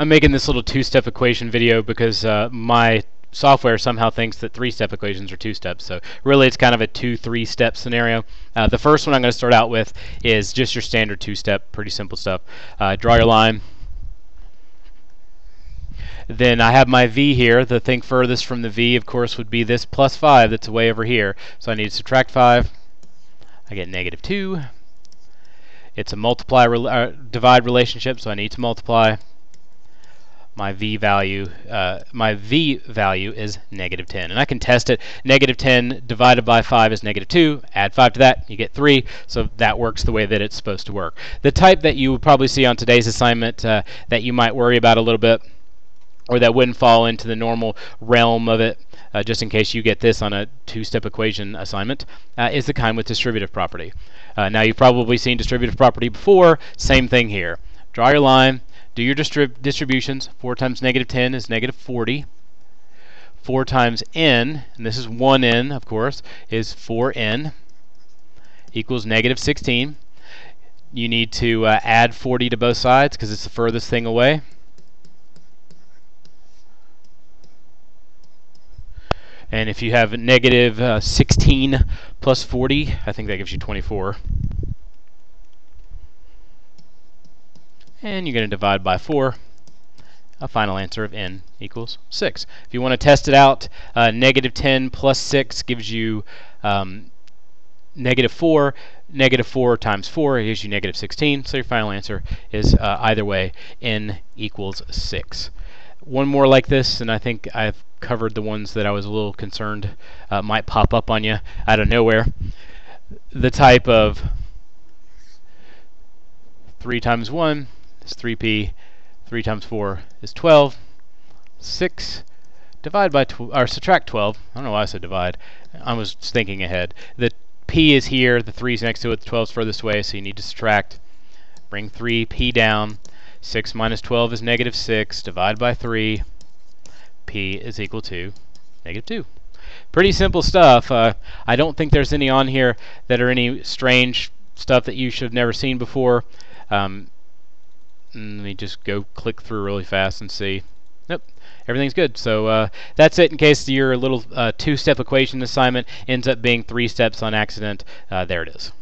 I'm making this little two-step equation video because uh, my software somehow thinks that three-step equations are two steps. So really it's kind of a two, three-step scenario. Uh, the first one I'm going to start out with is just your standard two-step, pretty simple stuff. Uh, draw your line. Then I have my v here. The thing furthest from the v, of course, would be this plus 5 that's way over here. So I need to subtract 5. I get negative 2. It's a multiply re uh, divide relationship, so I need to multiply my v value, uh, my v value is negative 10. And I can test it. Negative 10 divided by 5 is negative 2. Add 5 to that, you get 3. So that works the way that it's supposed to work. The type that you would probably see on today's assignment uh, that you might worry about a little bit, or that wouldn't fall into the normal realm of it, uh, just in case you get this on a two-step equation assignment, uh, is the kind with distributive property. Uh, now you've probably seen distributive property before. Same thing here. Draw your line do your distrib distributions. 4 times negative 10 is negative 40. 4 times n, and this is 1n, of course, is 4n equals negative 16. You need to uh, add 40 to both sides because it's the furthest thing away. And if you have negative, uh, 16 plus 40, I think that gives you 24. And you're going to divide by 4 a final answer of n equals 6. If you want to test it out, uh, negative 10 plus 6 gives you um, negative 4. Negative 4 times 4 gives you negative 16. So your final answer is uh, either way, n equals 6. One more like this, and I think I've covered the ones that I was a little concerned uh, might pop up on you out of nowhere. The type of 3 times 1 is 3p. 3 times 4 is 12. 6 divide by tw or subtract 12. I don't know why I said divide. I was thinking ahead. The p is here, the 3 is next to it, the 12 is furthest away, so you need to subtract. Bring 3p down. 6 minus 12 is negative 6. Divide by 3. p is equal to negative 2. Pretty simple stuff. Uh, I don't think there's any on here that are any strange stuff that you should have never seen before. Um, let me just go click through really fast and see. Nope, everything's good. So uh, that's it in case your little uh, two-step equation assignment ends up being three steps on accident. Uh, there it is.